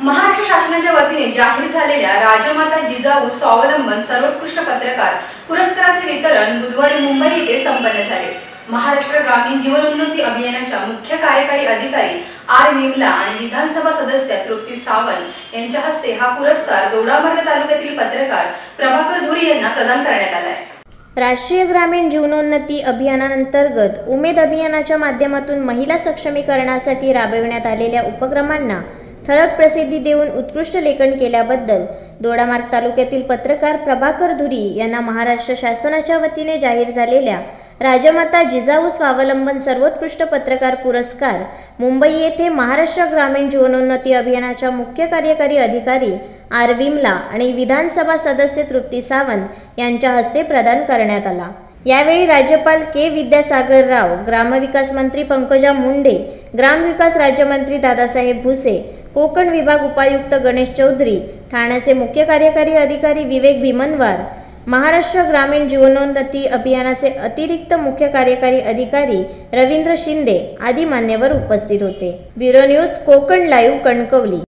महाराष्ट्र शासनाच्या वतीने जाहीर झालेल्या राजमाता जिजाऊ स्वावलंबन सर्वोत्कृष्ट पत्रकार पुरस्काराचे वितरण बुधवारी मुंबई येथे संपन्न झाले. महाराष्ट्र ग्रामीण जीवनोन्नती अभियानाच्या मुख्य कार्यकारी अधिकारी आर निमला आणि विधानसभा सदस्य तृप्ती सावंत यांच्या हस्ते हा पुरस्कार दोडामार्ग तालुक्यातील पत्रकार प्रभाकर धुरी यांना प्रदान करण्यात आला आहे. राष्ट्रीय ग्रामीण जीवनोन्नती अभियानांतर्गत उमेद अभियानाच्या माध्यमातून महिला सक्षमीकरणासाठी राबविण्यात आलेल्या उपक्रमांना ठळक प्रसिद्धी देऊन उत्कृष्ट लेखन केल्याबद्दल दोडामार्ग तालुक्यातील पत्रकार प्रभाकर धुरी यांना महाराष्ट्र शासनाच्या वतीने जाहीर झालेल्या राजमाता जिजाऊ स्वावलंबन सर्वोत्कृष्ट पत्रकार पुरस्कार मुंबई येथे महाराष्ट्र ग्रामीण जीवनोन्नती अभियानाच्या मुख्य कार्यकारी अधिकारी आर विमला आणि विधानसभा सदस्य तृप्ती सावंत यांच्या हस्ते प्रदान करण्यात आला. यावेळी राज्यपाल के विद्यासागर राव ग्रामविकास मंत्री पंकजा मुंडे ग्रामविकास राज्यमंत्री दादासाहेब भुसे कोकण विभाग उपायुक्त गणेश चौधरी ठाण्याचे मुख्य कार्यकारी अधिकारी विवेक भीमनवार महाराष्ट्र ग्रामीण जीवनोन्नती अभियानाचे अतिरिक्त मुख्य कार्यकारी अधिकारी रवींद्र शिंदे आदी मान्यवर उपस्थित होते. Bureau news Konkan live Kankavli.